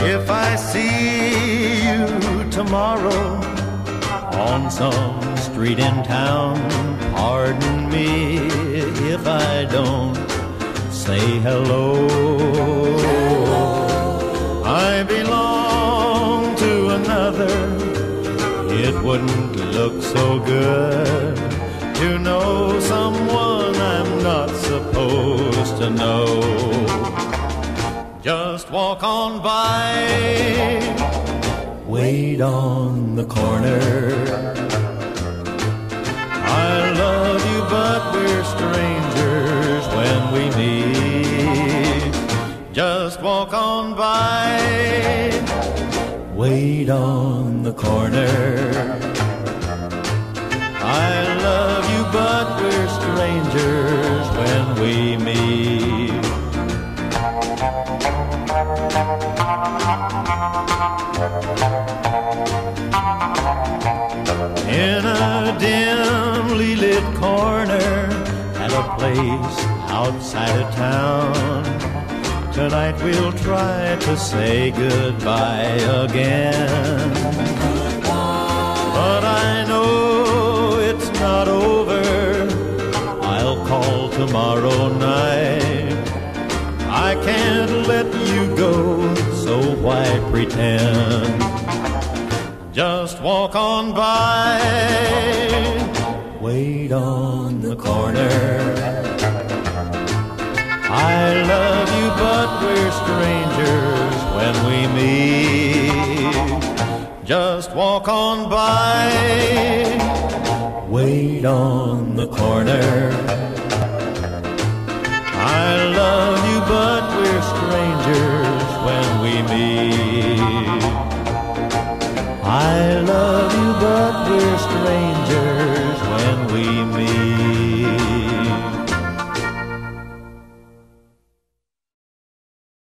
If I see you tomorrow on some street in town, pardon me if I don't say hello. I belong to another. It wouldn't look so good to know someone I'm not supposed to know. Just walk on by, wait on the corner. I love you, but we're strangers when we meet. Just walk on by, wait on the corner. In a dimly lit corner at a place outside of town. Tonight we'll try to say goodbye again. But I know it's not over. I'll call tomorrow night. I can't let you go, so why pretend? Just walk on by, wait on the corner. I love you, but we're strangers when we meet. Just walk on by, wait on the corner. Strangers when we meet. I love you, but we're strangers when we meet.